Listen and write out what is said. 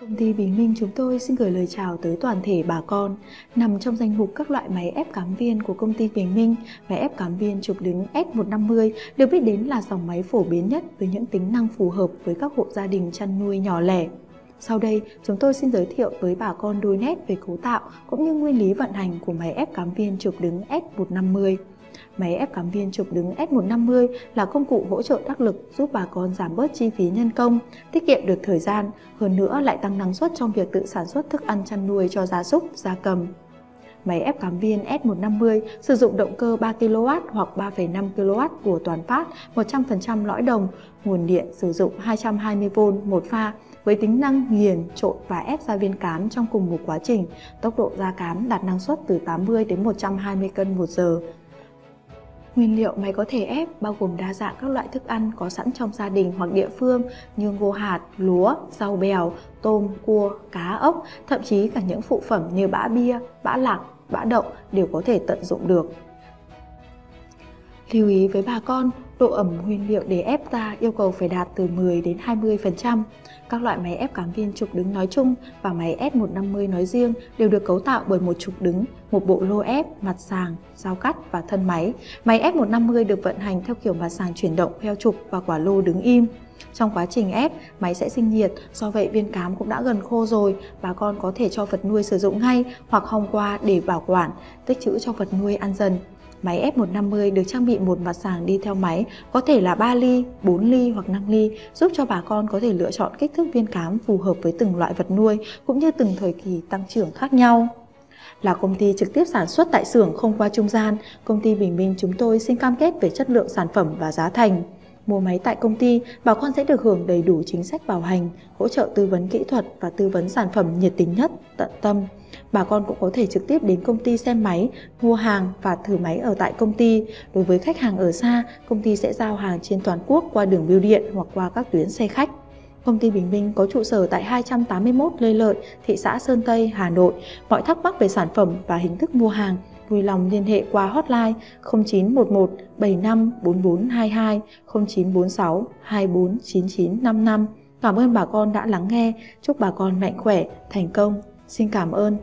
Công ty Bình Minh chúng tôi xin gửi lời chào tới toàn thể bà con. Nằm trong danh mục các loại máy ép cám viên của công ty Bình Minh, máy ép cám viên chụp đứng S150 được biết đến là dòng máy phổ biến nhất với những tính năng phù hợp với các hộ gia đình chăn nuôi nhỏ lẻ. Sau đây, chúng tôi xin giới thiệu với bà con đôi nét về cấu tạo cũng như nguyên lý vận hành của máy ép cám viên chụp đứng S150. Máy ép cắm viên trục đứng S150 là công cụ hỗ trợ đắc lực giúp bà con giảm bớt chi phí nhân công, tiết kiệm được thời gian, hơn nữa lại tăng năng suất trong việc tự sản xuất thức ăn chăn nuôi cho gia súc, gia cầm. Máy ép cắm viên S150 sử dụng động cơ 3 kW hoặc 3,5 kW của toàn phát 100% lõi đồng, nguồn điện sử dụng 220V một pha với tính năng nghiền, trộn và ép ra viên cám trong cùng một quá trình. Tốc độ ra cám đạt năng suất từ 80 đến 120 cân một giờ, Nguyên liệu máy có thể ép bao gồm đa dạng các loại thức ăn có sẵn trong gia đình hoặc địa phương như ngô hạt, lúa, rau bèo, tôm, cua, cá, ốc, thậm chí cả những phụ phẩm như bã bia, bã lạc, bã đậu đều có thể tận dụng được. Lưu ý với bà con, độ ẩm nguyên liệu để ép ra yêu cầu phải đạt từ 10 đến 20%. Các loại máy ép cán viên trục đứng nói chung và máy S150 nói riêng đều được cấu tạo bởi một trục đứng, một bộ lô ép, mặt sàng, dao cắt và thân máy. Máy S150 được vận hành theo kiểu mặt sàng chuyển động theo trục và quả lô đứng im. Trong quá trình ép, máy sẽ sinh nhiệt, do vậy viên cám cũng đã gần khô rồi, bà con có thể cho vật nuôi sử dụng ngay hoặc hong qua để bảo quản, tích trữ cho vật nuôi ăn dần. Máy F150 được trang bị một mặt sàng đi theo máy, có thể là 3 ly, 4 ly hoặc 5 ly, giúp cho bà con có thể lựa chọn kích thước viên cám phù hợp với từng loại vật nuôi cũng như từng thời kỳ tăng trưởng khác nhau. Là công ty trực tiếp sản xuất tại xưởng không qua trung gian, công ty Bình Minh chúng tôi xin cam kết về chất lượng sản phẩm và giá thành. Mua máy tại công ty, bà con sẽ được hưởng đầy đủ chính sách bảo hành, hỗ trợ tư vấn kỹ thuật và tư vấn sản phẩm nhiệt tình nhất, tận tâm. Bà con cũng có thể trực tiếp đến công ty xem máy, mua hàng và thử máy ở tại công ty. Đối với khách hàng ở xa, công ty sẽ giao hàng trên toàn quốc qua đường bưu điện hoặc qua các tuyến xe khách. Công ty Bình Minh có trụ sở tại 281 Lê Lợi, thị xã Sơn Tây, Hà Nội. Mọi thắc mắc về sản phẩm và hình thức mua hàng, vui lòng liên hệ qua hotline 0911 75 4422 0946 24 9955. Cảm ơn bà con đã lắng nghe. Chúc bà con mạnh khỏe, thành công. Xin cảm ơn.